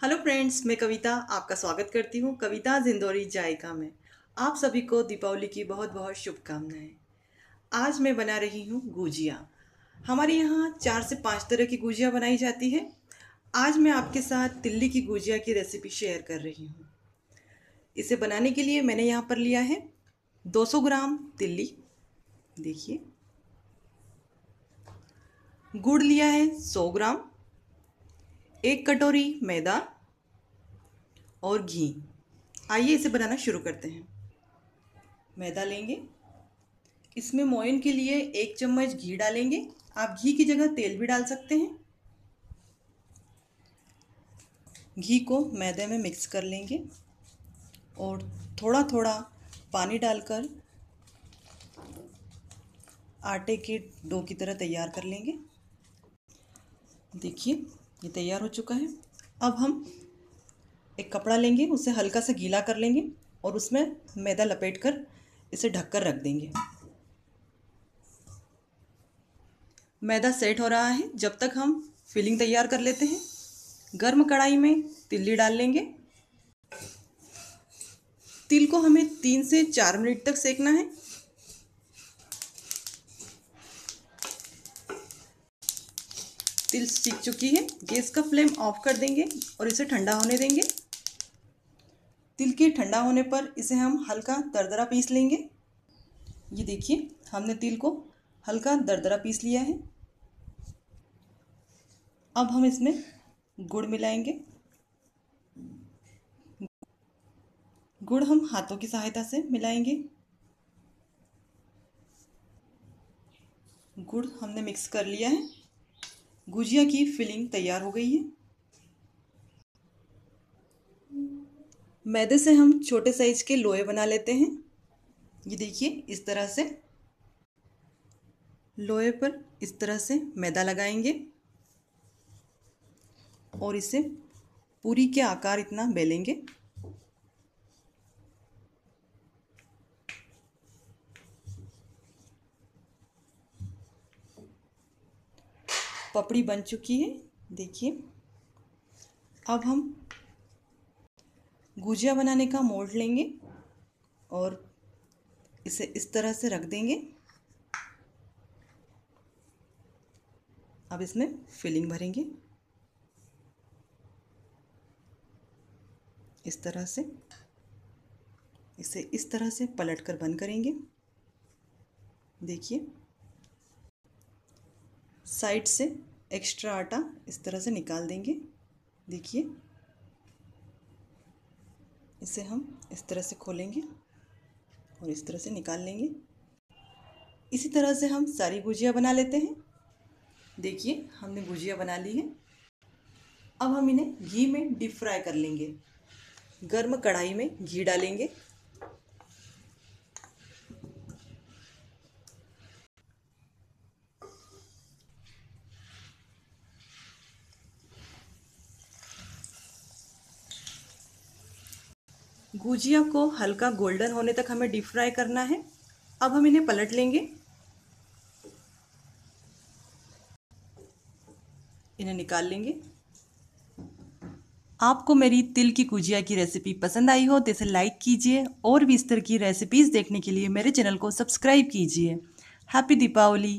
Hello friends मैं कविता आपका स्वागत करती हूँ कविता जिंदौरी जायका में। आप सभी को दीपावली की बहुत बहुत शुभकामनाएँ। आज मैं बना रही हूँ गुजिया। हमारे यहाँ चार से पाँच तरह की गुजिया बनाई जाती है। आज मैं आपके साथ तिल्ली की गुजिया की रेसिपी शेयर कर रही हूँ। इसे बनाने के लिए मैंने यहाँ पर लिया है 200 ग्राम तिल्ली। देखिए। गुड़ लिया है 100 ग्राम। एक कटोरी मैदा और घी। आइए इसे बनाना शुरू करते हैं। मैदा लेंगे। इसमें मोइन के लिए एक चम्मच घी डालेंगे। आप घी की जगह तेल भी डाल सकते हैं। घी को मैदे में मिक्स कर लेंगे और थोड़ा थोड़ा पानी डालकर आटे के डो की तरह तैयार कर लेंगे। देखिए ये तैयार हो चुका है। अब हम एक कपड़ा लेंगे, उसे हल्का सा गीला कर लेंगे और उसमें मैदा लपेट कर इसे ढककर रख देंगे। मैदा सेट हो रहा है। जब तक हम फिलिंग तैयार कर लेते हैं, गर्म कढ़ाई में तिल्ली डाल लेंगे। तिल को हमें तीन से चार मिनट तक सेकना है। तिल सीख चुकी है। गैस का फ्लेम ऑफ़ कर देंगे और इसे ठंडा होने देंगे। तिल के ठंडा होने पर इसे हम हल्का दरदरा पीस लेंगे। ये देखिए, हमने तिल को हल्का दरदरा पीस लिया है। अब हम इसमें गुड़ मिलाएँगे। गुड़ हम हाथों की सहायता से मिलाएँगे। गुड़ हमने मिक्स कर लिया है। गुजिया की फिलिंग तैयार हो गई है। मैदे से हम छोटे साइज़ के लोहे बना लेते हैं। ये देखिए, इस तरह से। लोहे पर इस तरह से मैदा लगाएँगे। और इसे पूरी के आकार इतना बेलेंगे। पपड़ी बन चुकी है। देखिए। अब हम गुजिया बनाने का मोल्ड लेंगे और इसे इस तरह से रख देंगे। अब इसमें फिलिंग भरेंगे। इस तरह से। इसे इस तरह से पलट कर बंद करेंगे। देखिए। साइड से एक्स्ट्रा आटा इस तरह से निकाल देंगे। देखिए। इसे हम इस तरह से खोलेंगे और इस तरह से निकाल लेंगे। इसी तरह से हम सारी गुजिया बना लेते हैं। देखिए, हमने गुजिया बना ली है। अब हम इन्हें घी में डीप फ्राई कर लेंगे। गर्म कढ़ाई में घी डालेंगे। गुजिया को हल्का गोल्डन होने तक हमें डीप फ्राई करना है। अब हम इन्हें पलट लेंगे। इन्हें निकाल लेंगे। आपको मेरी तिल की गुजिया की रेसिपी पसंद आई हो तो इसे लाइक कीजिए और भी इस तरह की रेसिपीज़ देखने के लिए मेरे चैनल को सब्सक्राइब कीजिए। हैप्पी दीपावली